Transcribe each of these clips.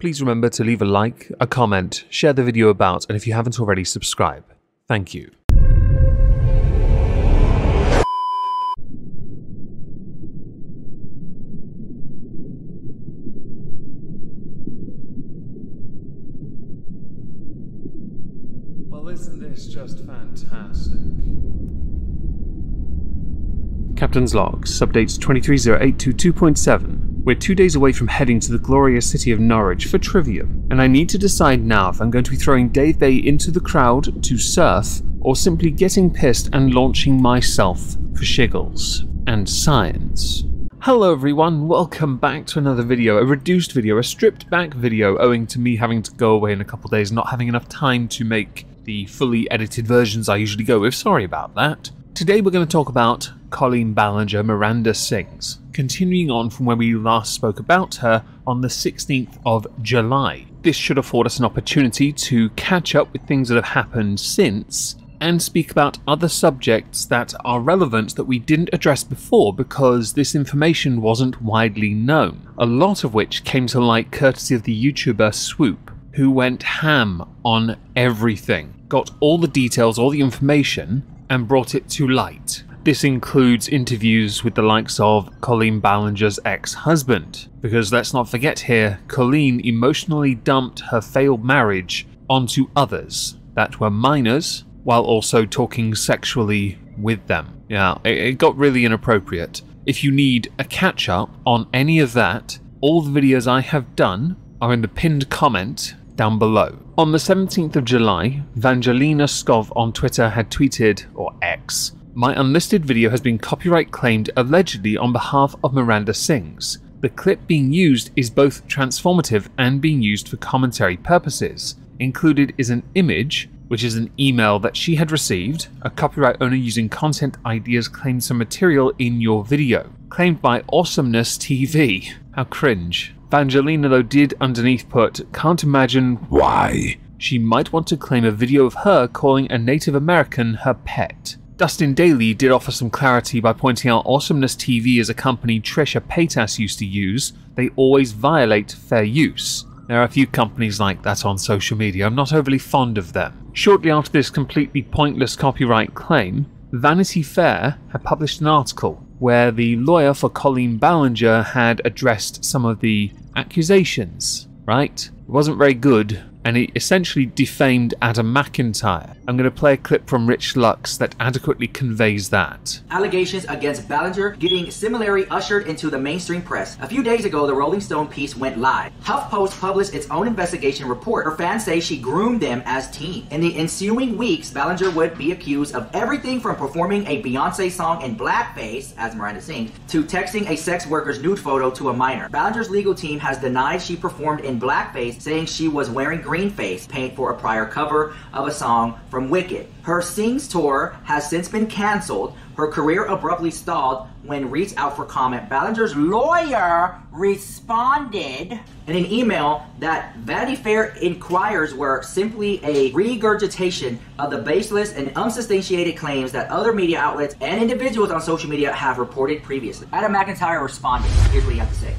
please remember to leave a like, a comment, share the video about, and if you haven't already, subscribe. Thank you. Well, isn't this just fantastic? Captain's log, subdates 230822.7. We're two days away from heading to the glorious city of Norwich for Trivium, and I need to decide now if I'm going to be throwing Dave Bay into the crowd to surf, or simply getting pissed and launching myself for shiggles and science. Hello everyone, welcome back to another video, a reduced video, a stripped back video owing to me having to go away in a couple days, not having enough time to make the fully edited versions I usually go with, sorry about that. Today we're going to talk about Colleen Ballinger Miranda Sings, continuing on from where we last spoke about her on the 16th of July. This should afford us an opportunity to catch up with things that have happened since and speak about other subjects that are relevant that we didn't address before because this information wasn't widely known, a lot of which came to light courtesy of the YouTuber Swoop, who went ham on everything, got all the details, all the information, and brought it to light. This includes interviews with the likes of Colleen Ballinger's ex husband, because let's not forget here, Colleen emotionally dumped her failed marriage onto others that were minors while also talking sexually with them. Yeah, it, it got really inappropriate. If you need a catch up on any of that, all the videos I have done are in the pinned comment down below. On the 17th of July, Vangelina Skov on Twitter had tweeted, or X, my unlisted video has been copyright claimed allegedly on behalf of Miranda Sings. The clip being used is both transformative and being used for commentary purposes. Included is an image, which is an email that she had received. A copyright owner using content ideas claimed some material in your video. Claimed by Awesomeness TV. How cringe. Vangelina, though, did underneath put, can't imagine why. She might want to claim a video of her calling a Native American her pet. Dustin Daly did offer some clarity by pointing out Awesomeness TV is a company Trisha Paytas used to use. They always violate fair use. There are a few companies like that on social media. I'm not overly fond of them. Shortly after this completely pointless copyright claim, Vanity Fair had published an article where the lawyer for Colleen Ballinger had addressed some of the accusations, right? It wasn't very good, and he essentially defamed Adam McIntyre. I'm going to play a clip from Rich Lux that adequately conveys that. Allegations against Ballinger getting similarly ushered into the mainstream press. A few days ago, the Rolling Stone piece went live. HuffPost published its own investigation report. Her fans say she groomed them as teens. In the ensuing weeks, Ballinger would be accused of everything from performing a Beyonce song in blackface, as Miranda sings, to texting a sex worker's nude photo to a minor. Ballinger's legal team has denied she performed in blackface, saying she was wearing green face paint for a prior cover of a song from Wicked. Her Sings tour has since been canceled. Her career abruptly stalled when reached out for comment. Ballinger's lawyer responded in an email that Vanity Fair inquires were simply a regurgitation of the baseless and unsubstantiated claims that other media outlets and individuals on social media have reported previously. Adam McIntyre responded. Here's what he had to say.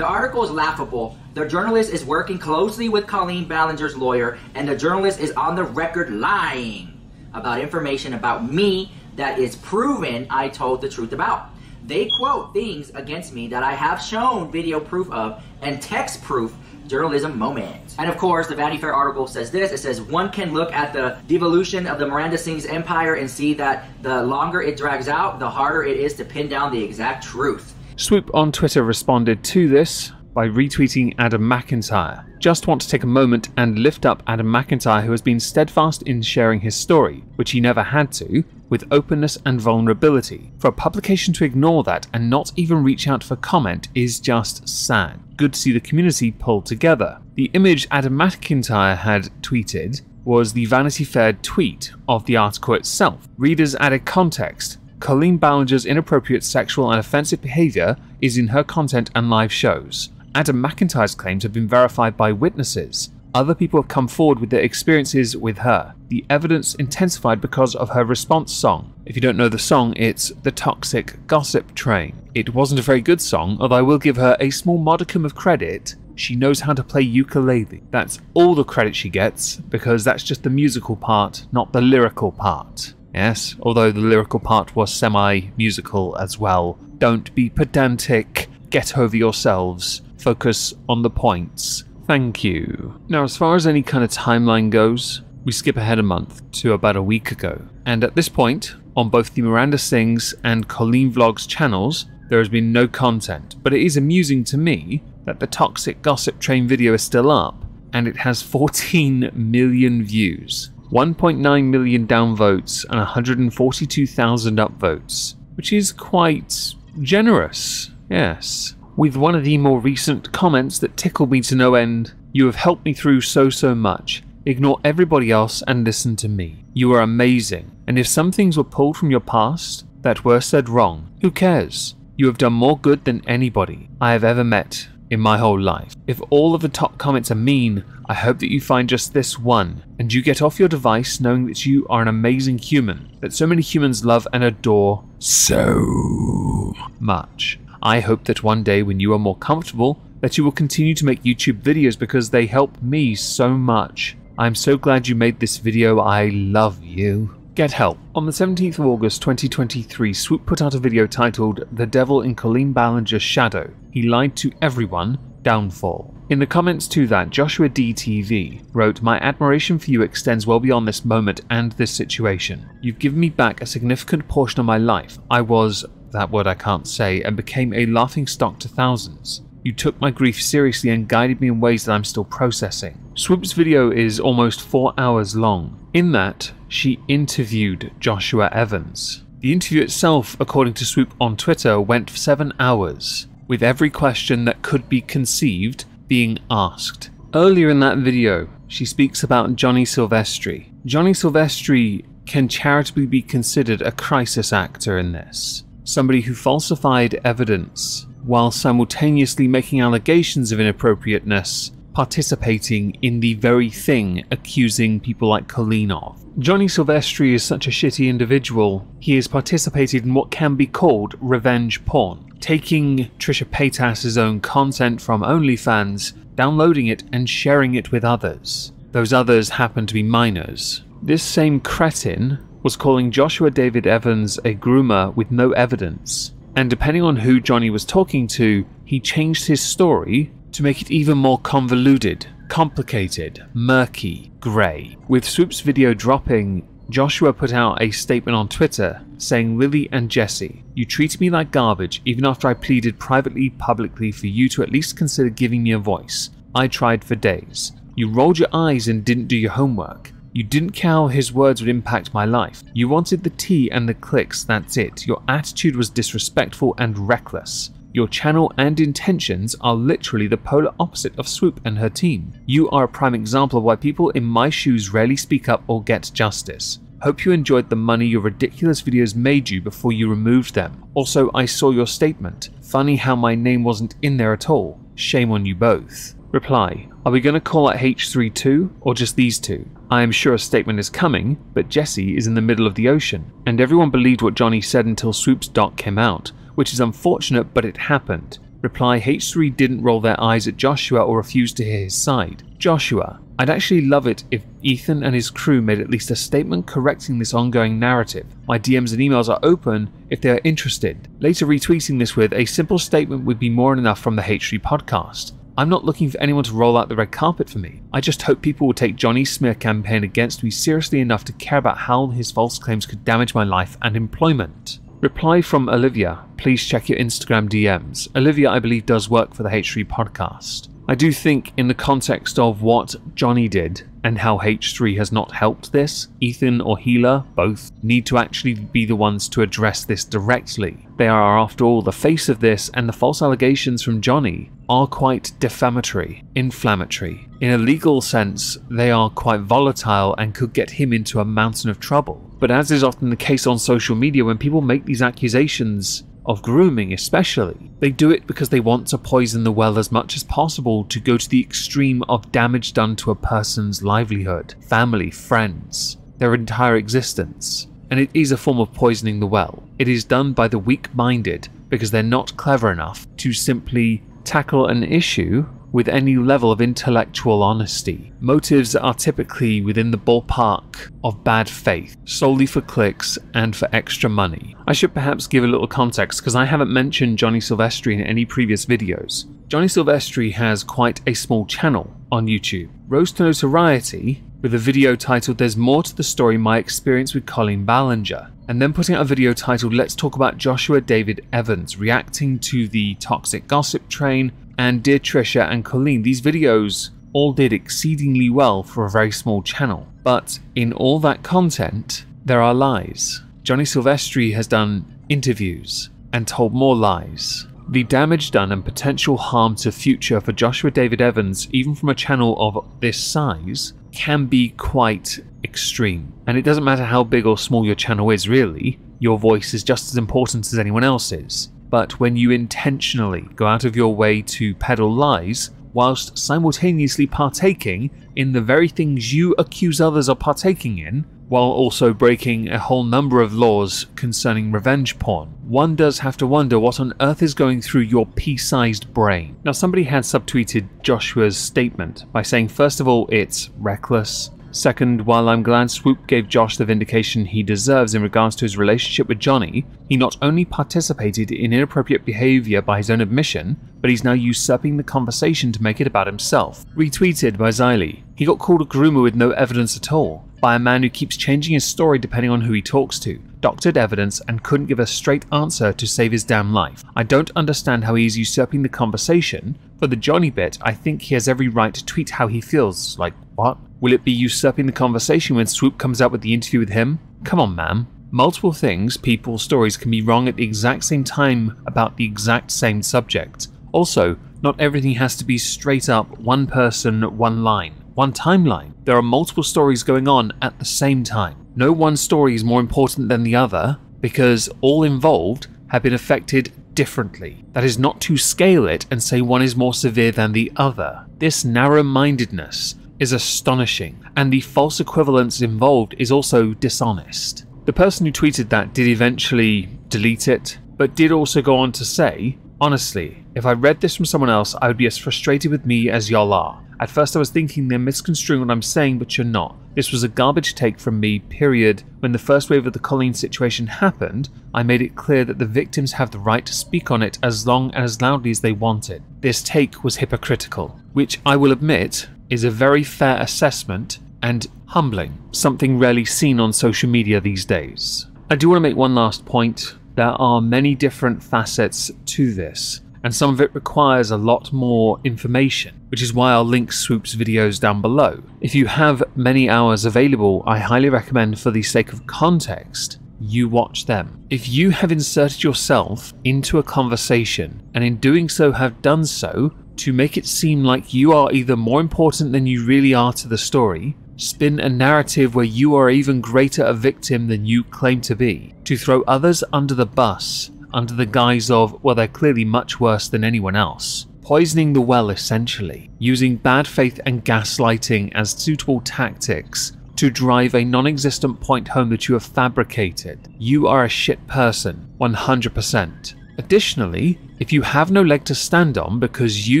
The article is laughable. The journalist is working closely with Colleen Ballinger's lawyer, and the journalist is on the record lying about information about me that is proven I told the truth about. They quote things against me that I have shown video proof of and text proof journalism moment. And of course, the Vanity Fair article says this. It says, one can look at the devolution of the Miranda Sings empire and see that the longer it drags out, the harder it is to pin down the exact truth. Swoop on Twitter responded to this by retweeting Adam McIntyre. Just want to take a moment and lift up Adam McIntyre, who has been steadfast in sharing his story, which he never had to, with openness and vulnerability. For a publication to ignore that and not even reach out for comment is just sad. Good to see the community pulled together. The image Adam McIntyre had tweeted was the Vanity Fair tweet of the article itself. Readers added context, Colleen Ballinger's inappropriate sexual and offensive behaviour is in her content and live shows. Adam McIntyre's claims have been verified by witnesses. Other people have come forward with their experiences with her. The evidence intensified because of her response song. If you don't know the song, it's The Toxic Gossip Train. It wasn't a very good song, although I will give her a small modicum of credit. she knows how to play ukulele. That's all the credit she gets, because that's just the musical part, not the lyrical part. Yes, although the lyrical part was semi musical as well. Don't be pedantic. Get over yourselves. Focus on the points. Thank you. Now, as far as any kind of timeline goes, we skip ahead a month to about a week ago. And at this point, on both the Miranda Sings and Colleen Vlogs channels, there has been no content, but it is amusing to me that the Toxic Gossip Train video is still up and it has 14 million views, 1.9 million downvotes, and 142,000 upvotes, which is quite generous, yes. With one of the more recent comments that tickled me to no end, you have helped me through so so much. Ignore everybody else and listen to me. You are amazing, and if some things were pulled from your past that were said wrong, who cares? You have done more good than anybody I have ever met in my whole life. If all of the top comments are mean, I hope that you find just this one and you get off your device knowing that you are an amazing human, that so many humans love and adore so much. I hope that one day when you are more comfortable, that you will continue to make YouTube videos because they help me so much. I'm so glad you made this video. I love you. Get help. On the 17th of August 2023, Swoop put out a video titled The Devil in Colleen Ballinger's Shadow. He lied to everyone. Downfall. In the comments to that, Joshua DTV wrote, My admiration for you extends well beyond this moment and this situation. You've given me back a significant portion of my life. I was, that word I can't say, and became a laughing stock to thousands. You took my grief seriously and guided me in ways that I'm still processing. Swoop's video is almost four hours long. In that, she interviewed Joshua Evans. The interview itself, according to Swoop on Twitter, went for seven hours with every question that could be conceived being asked. Earlier in that video, she speaks about Johnny Silvestri. Johnny Silvestri can charitably be considered a crisis actor in this. Somebody who falsified evidence while simultaneously making allegations of inappropriateness, participating in the very thing accusing people like Colleen of. Johnny Silvestri is such a shitty individual, he has participated in what can be called revenge porn taking Trisha Paytas's own content from OnlyFans, downloading it, and sharing it with others. Those others happen to be minors. This same cretin was calling Joshua David Evans a groomer with no evidence, and depending on who Johnny was talking to, he changed his story to make it even more convoluted, complicated, murky, grey. With Swoop's video dropping, Joshua put out a statement on Twitter saying, Lily and Jesse, you treated me like garbage even after I pleaded privately, publicly for you to at least consider giving me a voice. I tried for days. You rolled your eyes and didn't do your homework. You didn't care how his words would impact my life. You wanted the tea and the clicks, that's it. Your attitude was disrespectful and reckless. Your channel and intentions are literally the polar opposite of Swoop and her team. You are a prime example of why people in my shoes rarely speak up or get justice. Hope you enjoyed the money your ridiculous videos made you before you removed them. Also, I saw your statement. Funny how my name wasn't in there at all. Shame on you both. Reply Are we going to call it H3 too, or just these two? I am sure a statement is coming, but Jesse is in the middle of the ocean, and everyone believed what Johnny said until Swoop's doc came out which is unfortunate, but it happened. Reply H3 didn't roll their eyes at Joshua or refuse to hear his side. Joshua, I'd actually love it if Ethan and his crew made at least a statement correcting this ongoing narrative. My DMs and emails are open if they are interested. Later retweeting this with a simple statement would be more than enough from the H3 podcast. I'm not looking for anyone to roll out the red carpet for me. I just hope people will take Johnny's smear campaign against me seriously enough to care about how his false claims could damage my life and employment. Reply from Olivia. Please check your Instagram DMs. Olivia, I believe, does work for the H3 podcast. I do think, in the context of what Johnny did and how H3 has not helped this, Ethan or Hila both need to actually be the ones to address this directly. They are, after all, the face of this, and the false allegations from Johnny are quite defamatory, inflammatory. In a legal sense, they are quite volatile and could get him into a mountain of trouble. But as is often the case on social media, when people make these accusations, of grooming especially. They do it because they want to poison the well as much as possible to go to the extreme of damage done to a person's livelihood, family, friends, their entire existence. And it is a form of poisoning the well. It is done by the weak minded because they're not clever enough to simply tackle an issue with any level of intellectual honesty. Motives are typically within the ballpark of bad faith, solely for clicks and for extra money. I should perhaps give a little context because I haven't mentioned Johnny Silvestri in any previous videos. Johnny Silvestri has quite a small channel on YouTube. Rose to notoriety with a video titled There's More to the Story My Experience with Colleen Ballinger, and then putting out a video titled Let's Talk About Joshua David Evans, reacting to the toxic gossip train, and Dear Trisha and Colleen. These videos all did exceedingly well for a very small channel, but in all that content, there are lies. Johnny Silvestri has done interviews and told more lies. The damage done and potential harm to future for Joshua David Evans, even from a channel of this size, can be quite extreme. And it doesn't matter how big or small your channel is, really, your voice is just as important as anyone else's. But when you intentionally go out of your way to peddle lies, whilst simultaneously partaking in the very things you accuse others of partaking in, while also breaking a whole number of laws concerning revenge porn. One does have to wonder what on earth is going through your pea sized brain. Now, somebody had subtweeted Joshua's statement by saying, first of all, it's reckless. Second, while I'm glad Swoop gave Josh the vindication he deserves in regards to his relationship with Johnny, he not only participated in inappropriate behavior by his own admission, but he's now usurping the conversation to make it about himself. Retweeted by Xylee. He got called a groomer with no evidence at all, by a man who keeps changing his story depending on who he talks to, doctored evidence, and couldn't give a straight answer to save his damn life. I don't understand how he is usurping the conversation. For the Johnny bit, I think he has every right to tweet how he feels. Like, what? Will it be usurping the conversation when Swoop comes out with the interview with him? Come on, ma'am. Multiple things, people, stories can be wrong at the exact same time about the exact same subject. Also, not everything has to be straight up one person, one line, one timeline. There are multiple stories going on at the same time. No one story is more important than the other because all involved have been affected differently. That is not to scale it and say one is more severe than the other. This narrow mindedness is astonishing, and the false equivalence involved is also dishonest. The person who tweeted that did eventually delete it, but did also go on to say, Honestly, if I read this from someone else, I would be as frustrated with me as y'all are. At first, I was thinking they're misconstruing what I'm saying, but you're not. This was a garbage take from me, period. When the first wave of the Colleen situation happened, I made it clear that the victims have the right to speak on it as long and as loudly as they want it. This take was hypocritical, which I will admit is a very fair assessment and humbling, something rarely seen on social media these days. I do want to make one last point. There are many different facets to this, and some of it requires a lot more information, which is why I'll link Swoop's videos down below. If you have many hours available, I highly recommend, for the sake of context, you watch them. If you have inserted yourself into a conversation and in doing so have done so to make it seem like you are either more important than you really are to the story, spin a narrative where you are even greater a victim than you claim to be, to throw others under the bus under the guise of, well, they're clearly much worse than anyone else. Poisoning the well, essentially, using bad faith and gaslighting as suitable tactics to drive a non existent point home that you have fabricated. You are a shit person, 100%. Additionally, if you have no leg to stand on because you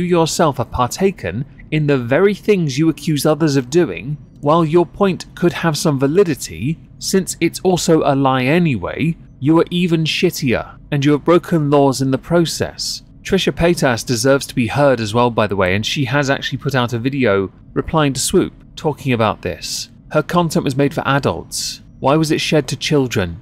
yourself have partaken in the very things you accuse others of doing, while your point could have some validity, since it's also a lie anyway, you are even shittier, and you have broken laws in the process. Trisha Paytas deserves to be heard as well, by the way, and she has actually put out a video replying to Swoop talking about this. Her content was made for adults. Why was it shared to children?